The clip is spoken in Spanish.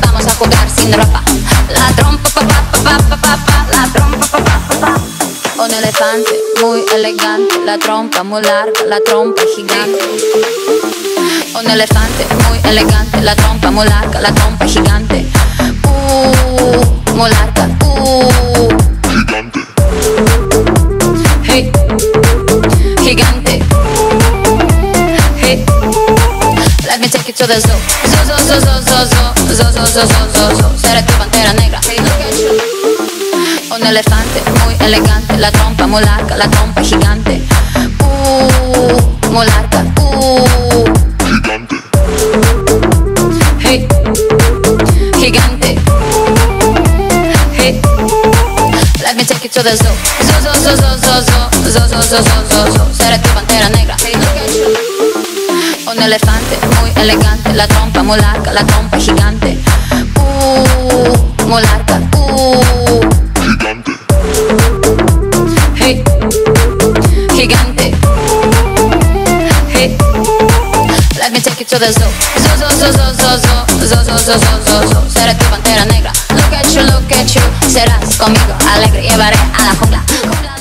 vamos a jugar sin ropa. La trompa, pa, pa, pa, pa, pa, pa, la trompa, pa, pa, pa, pa. Un elefante muy elegante, la trompa muy larga, la trompa gigante. Un elefante muy elegante, la trompa muy larga, la trompa gigante. Uh, let me take you to the zoo. Zoo, zoo, zoo, zoo, zoo, zoo, zoo, zoo, zoo, zoo, zoo. Seré tu pantera negra. Un elefante muy elegante, la trompa muy larga, la trompa gigante. Uh, muy larga. Uh, Gigante. hey, gigante. Hey, let me take you to the zoo. Zoo, zoo, zoo, zoo, zoo, zoo, zoo, zoo, zoo, zoo, zoo. Seré tu pantera negra. Hey. Un elefante muy elegante, la trompa muy larga, la trompa gigante. Uh, muy larga. Uh, Gigante. hey, gigante. Hey, let me take you to the zoo. Zoo, zoo, zoo, zoo, zoo, zoo, zoo, zoo, zoo, zoo. Seré tu pantera negra. Look at you, look at you. Serás conmigo alegre, llevaré a la jungla. jungla.